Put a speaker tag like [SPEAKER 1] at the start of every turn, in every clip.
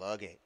[SPEAKER 1] Lugate.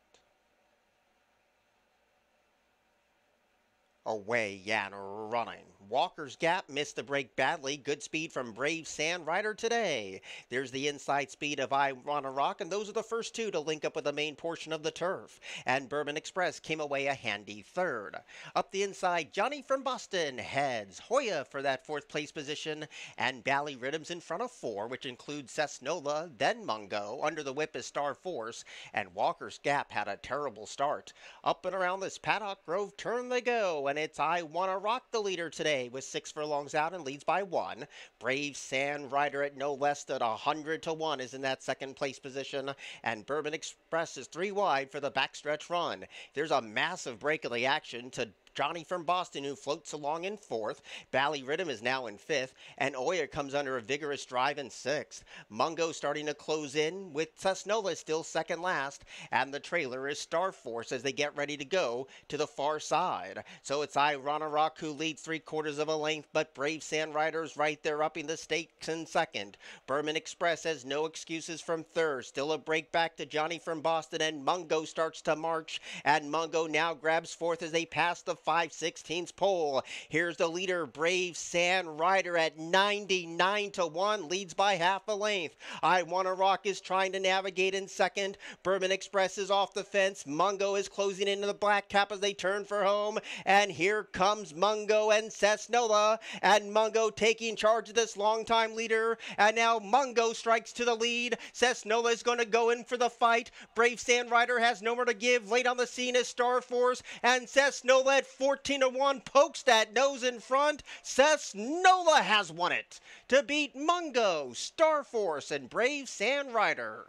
[SPEAKER 1] Away and running. Walker's Gap missed the break badly. Good speed from Brave Sand Rider today. There's the inside speed of I Wanna Rock, and those are the first two to link up with the main portion of the turf. And Bourbon Express came away a handy third. Up the inside, Johnny from Boston heads. Hoya for that fourth place position, and Bally Rhythms in front of four, which includes Cessnola, then Mungo. Under the whip is Star Force, and Walker's Gap had a terrible start. Up and around this paddock grove turn they go, and it's I Wanna Rock the leader today with six furlongs out and leads by one. Brave Sand Rider at no less than a hundred to one is in that second place position, and Bourbon Express is three wide for the backstretch run. There's a massive break of the action to Johnny from Boston, who floats along in fourth. Bally Rhythm is now in fifth, and Oya comes under a vigorous drive in sixth. Mungo starting to close in, with Cessnola still second last, and the trailer is Star Force as they get ready to go to the far side. So it's I Wanna Rock who leads three quarters of a length, but Brave Sand Riders right there upping the stakes in second. Bourbon Express has no excuses from third. Still a break back to Johnny from Boston, and Mungo starts to march, and Mungo now grabs fourth as they pass the 5 16ths pole. Here's the leader, Brave Sand Rider at 99 to 1, leads by half a length. I Wanna Rock is trying to navigate in second. Bourbon Express is off the fence. Mungo is closing into the black cap as they turn for home. And here comes Mungo and Cessnola. And Mungo taking charge of this longtime leader. And now Mungo strikes to the lead. Cessnola is going to go in for the fight. Brave Sand Rider has no more to give. Late on the scene is Star Force. And Cessnola at 14 to 1 pokes that nose in front. Cessnola has won it to beat Mungo, Star Force, and Brave Sand Rider.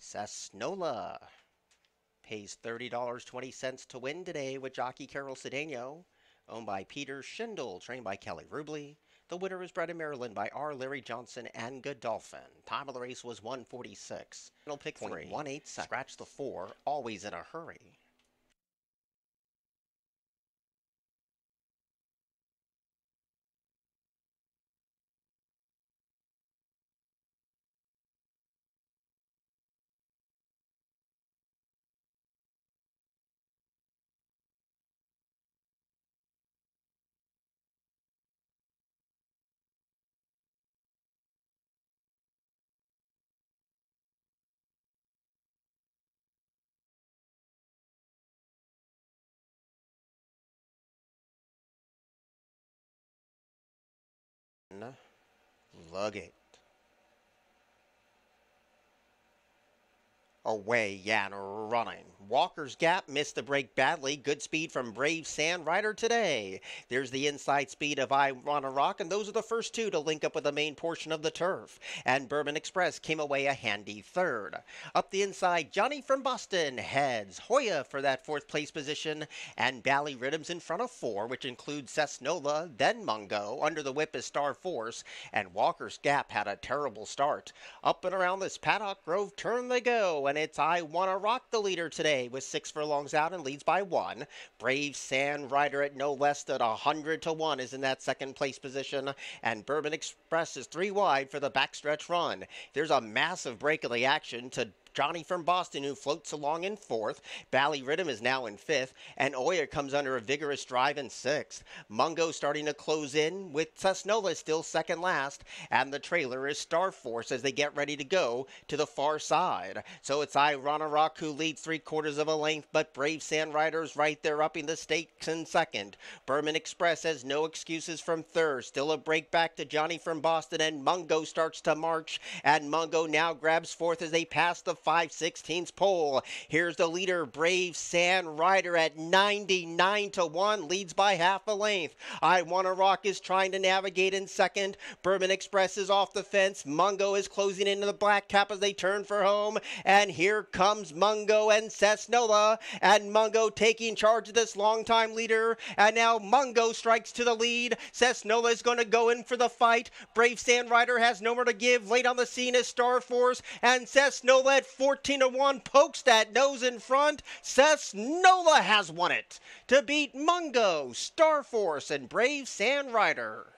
[SPEAKER 1] Cessnola pays $30.20 to win today with jockey Carol Cedeno, owned by Peter Schindel, trained by Kelly Rubley. The winner is bred in Maryland by R. Larry Johnson and Godolphin. Time of the race was 146. Final pick three. 1 Scratch the four. Always in a hurry. Lugate. Away and running. Walker's Gap missed the break badly. Good speed from Brave Sand Rider today. There's the inside speed of I Wanna Rock, and those are the first two to link up with the main portion of the turf. And Bourbon Express came away a handy third. Up the inside, Johnny from Boston heads. Hoya for that fourth place position, and Bally Rhythms in front of four, which includes Cessnola, then Mungo. Under the whip is Star Force, and Walker's Gap had a terrible start. Up and around this paddock grove turn they go, and it's I Wanna Rock the leader today with six furlongs out and leads by one. Brave Sand Rider at no less than a hundred to one is in that second place position, and Bourbon Express is three wide for the backstretch run. There's a massive break of the action to Johnny from Boston, who floats along in fourth. Bally Rhythm is now in fifth, and Oya comes under a vigorous drive in sixth. Mungo starting to close in, with Cessnola still second last, and the trailer is Star Force as they get ready to go to the far side. So it's I Wanna Rock who leads three quarters of a length, but Brave Sand Riders right there upping the stakes in second. Bourbon Express has no excuses from third. Still a break back to Johnny from Boston, and Mungo starts to march, and Mungo now grabs fourth as they pass the 5 16ths pole. Here's the leader, Brave Sand Rider at 99 to 1, leads by half a length. I Wanna Rock is trying to navigate in second. Bourbon Express is off the fence. Mungo is closing into the black cap as they turn for home. And here comes Mungo and Cessnola. And Mungo taking charge of this longtime leader. And now Mungo strikes to the lead. Cessnola is going to go in for the fight. Brave Sand Rider has no more to give. Late on the scene is Star Force. And Cessnola 14 to 1 pokes that nose in front. Cessnola has won it to beat Mungo, Star Force, and Brave Sand Rider.